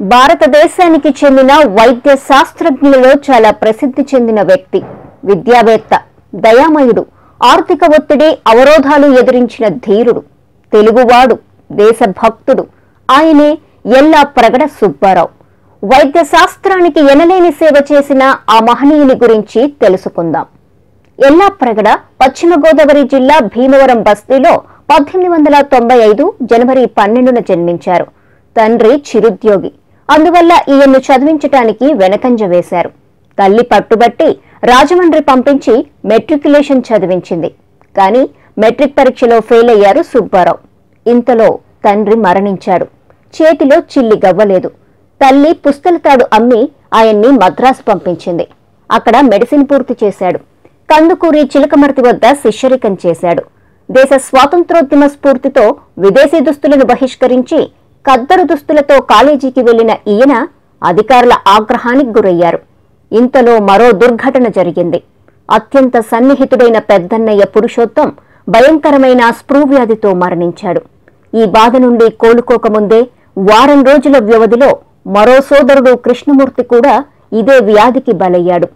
భారతదేశానికి చెందిన వైద్య శాస్త్రజ్ఞులలో చాలా ప్రసిద్ధి చెందిన వ్యక్తి. విద్యావేత్త దయామయుడు ఆర్థిక ఒత్తిడి అవరోధాలు ఎదిరించిన ధీరుడు తెలుగువాడు దేశభక్తుడు. ఆయనే ఎల్లా ప్రగడ సుబ్బారావు. వైద్య శాస్త్రానికి ఎనలేని సేవ చేసిన ఆ మహనీయుని గురించి తెలుసుకుందాం. ఎల్లా ప్రగడ పశ్చిమ గోదావరి జిల్లా భీమవరం బస్తీలో పద్దెనిమిది వందల తొంభై ఐదు జనవరి పన్నెండున జన్మించారు. తండ్రి చిరుద్యోగి. అందువల్ల ఈయన్ను చదివించటానికి వెనకంజ వేశారు. తల్లి పట్టుబట్టి రాజమండ్రి పంపించి మెట్రికులేషన్ చదివించింది. కానీ మెట్రిక్ పరీక్షలో ఫెయిల్ అయ్యారు సుబ్బారావు. ఇంతలో తండ్రి మరణించాడు. చేతిలో చిల్లి గవ్వలేదు. తల్లి పుస్తలతాడు అమ్మి ఆయన్ని మద్రాసు పంపించింది. అక్కడ మెడిసిన్ పూర్తి చేశాడు. కందుకూరి చిలకమర్తి వద్ద శిష్యరికం చేశాడు. దేశ స్వాతంత్రోద్యమ స్ఫూర్తితో విదేశీ దుస్తులను బహిష్కరించి కద్దరు దుస్తులతో కాలేజీకి వెళ్ళిన ఈయన అధికారుల ఆగ్రహానికి గురయ్యారు. ఇంతలో మరో దుర్ఘటన జరిగింది. అత్యంత సన్నిహితుడైన పెద్దన్నయ్య పురుషోత్తం భయంకరమైన స్ప్రూవ్యాధితో మరణించాడు. ఈ బాధ నుండి కోలుకోకముందే వారం రోజుల వ్యవధిలో మరో సోదరుడు కృష్ణమూర్తి కూడా ఇదే వ్యాధికి బలయ్యాడు.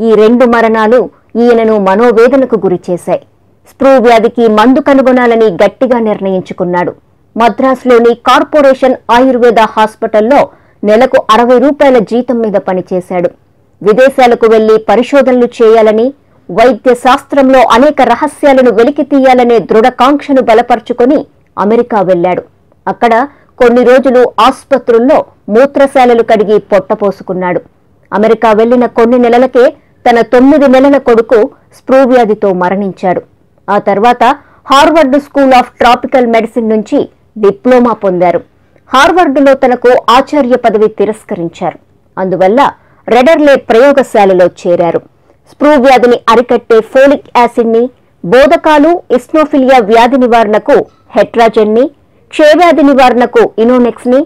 ఈ రెండు మరణాలు ఈయనను మనోవేదనకు గురిచేశాయి. స్ప్రూ వ్యాధికి మందు కనుగొనాలని గట్టిగా నిర్ణయించుకున్నాడు. మద్రాసులోని కార్పొరేషన్ ఆయుర్వేద హాస్పిటల్లో నెలకు అరవై రూపాయల జీతం మీద పనిచేశాడు. విదేశాలకు వెళ్ళి పరిశోధనలు చేయాలని వైద్య శాస్త్రంలో అనేక రహస్యాలను వెలికి తీయాలనే దృఢకాంక్షను బలపరుచుకొని అమెరికా వెళ్ళాడు అక్కడ కొన్ని రోజులు ఆసుపత్రుల్లో మూత్రశాలలు కడిగి పొట్టపోసుకున్నాడు. అమెరికా వెళ్ళిన కొన్ని నెలలకే తన తొమ్మిది నెలల కొడుకు స్ప్రూ వ్యాధితో మరణించాడు. ఆ తర్వాత Harvard school of tropical medicine నుంచి డిప్లొమా పొందారు. హార్వర్డులో తనకు ఆచార్య పదవి తిరస్కరించారు. అందువల్ల రెడర్లే ప్రయోగశాలలో చేరారు. స్ప్రూ వ్యాధిని అరికట్టే ఫోలిక్ యాసిడ్ని బోధకాలు ఇస్నోఫిలియా వ్యాధి నివారణకు హెట్రాజెన్ని క్షయవ్యాధి నివారణకు ఇనోనెక్స్ని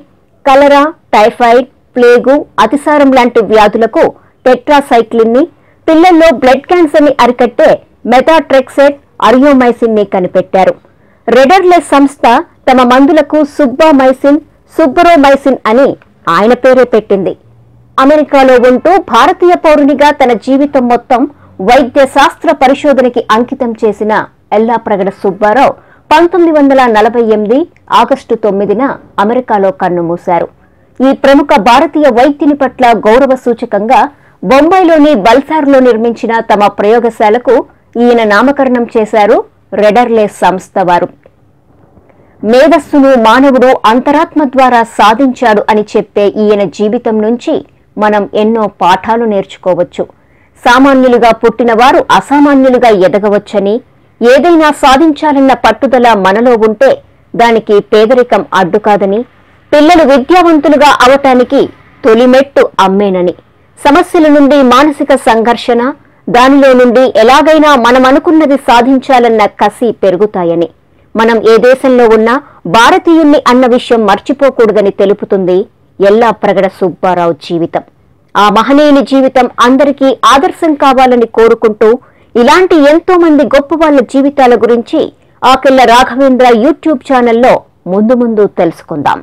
కలరా టైఫాయిడ్ ప్లేగు అతిసారం లాంటి వ్యాధులకు టెట్రాసైక్లిన్ని పిల్లల్లో బ్లడ్ క్యాన్సర్ని అరికట్టే మెథాట్రెక్సెట్ అరియోమైసిన్ని కనిపెట్టారు. రెడర్లెస్ సంస్థ తమ మందులకు సుబ్బామైసిన్ సుబ్బరోమైసిన్ అని ఆయన పేరే పెట్టింది. అమెరికాలో ఉంటూ భారతీయ పౌరునిగా తన జీవితం మొత్తం వైద్య శాస్త్ర పరిశోధనకి అంకితం చేసిన ఎల్లాప్రగడ సుబ్బారావు పంతొమ్మిది వందల నలభై ఎనిమిది ఆగస్టు తొమ్మిదిన అమెరికాలో కన్నుమూశారు ఈ ప్రముఖ భారతీయ వైద్యుని పట్ల గౌరవ సూచకంగా బొంబాయిలోని బల్సార్లో నిర్మించిన తమ ప్రయోగశాలకు ఈయన నామకరణం చేశారు రెడర్లే సంస్థ వారు. మేధస్సును మానవుడు అంతరాత్మ ద్వారా సాధించాడు అని చెప్పే ఈయన జీవితం నుంచి మనం ఎన్నో పాఠాలు నేర్చుకోవచ్చు. సామాన్యులుగా పుట్టినవారు అసామాన్యులుగా ఎదగవచ్చని ఏదైనా సాధించాలన్న పట్టుదల మనలో ఉంటే దానికి పేదరికం అడ్డు కాదని పిల్లలు విద్యావంతులుగా అవటానికి తొలిమెట్టు అమ్మేనని. సమస్యల నుండి మానసిక సంఘర్షణ దానిలో నుండి ఎలాగైనా మనం అనుకున్నది సాధించాలన్న కసి పెరుగుతాయని. మనం ఏ దేశంలో ఉన్నా భారతీయుణ్ణి అన్న విషయం మర్చిపోకూడదని తెలుపుతుంది ఎల్లా ప్రగడ సుబ్బారావు జీవితం. ఆ మహనీయుని జీవితం అందరికీ ఆదర్శం కావాలని కోరుకుంటూ ఇలాంటి ఎంతో మంది గొప్ప వాళ్ళ జీవితాల గురించి ఆకెళ్ళ రాఘవేంద్ర యూట్యూబ్ ఛానల్లో ముందు ముందు తెలుసుకుందాం.